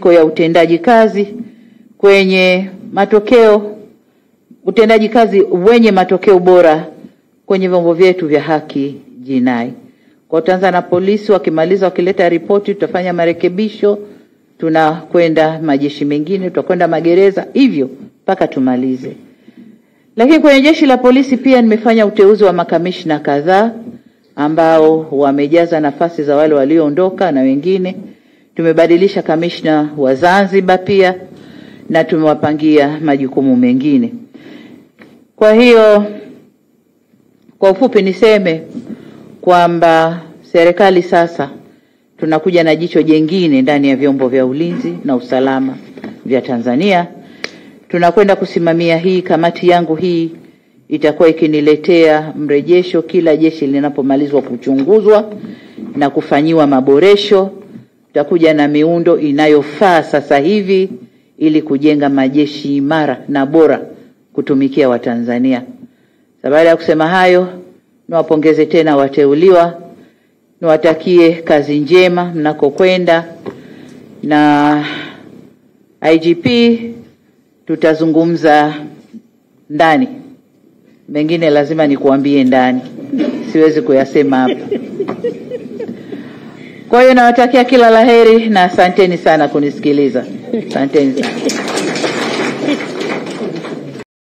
mabadiliko ya utendaji kazi kwenye matokeo utendaji kazi wenye matokeo bora kwenye vyombo vyetu vya haki jinai. Kwa tutaanza na polisi, wakimaliza wakileta ripoti, tutafanya marekebisho, tunakwenda majeshi mengine, tutakwenda magereza, hivyo mpaka tumalize. Lakini kwenye jeshi la polisi pia nimefanya uteuzi wa makamishna kadhaa ambao wamejaza nafasi za wale walioondoka na wengine. Tumebadilisha kamishna wa Zanzibar pia na tumewapangia majukumu mengine. Kwa hiyo kwa ufupi niseme kwamba serikali sasa tunakuja na jicho jengine ndani ya vyombo vya ulinzi na usalama vya Tanzania. Tunakwenda kusimamia hii kamati yangu hii itakuwa ikiniletea mrejesho kila jeshi linapomalizwa kuchunguzwa na kufanyiwa maboresho. Tutakuja na miundo inayofaa sasa hivi ili kujenga majeshi imara na bora kutumikia Watanzania. Baada ya kusema hayo, niwapongeze tena wateuliwa, niwatakie kazi njema mnakokwenda, na IGP tutazungumza ndani, mengine lazima nikuambie ndani, siwezi kuyasema hapa. Kwa hiyo nawatakia kila la heri na asanteni sana kunisikiliza. Asanteni sana.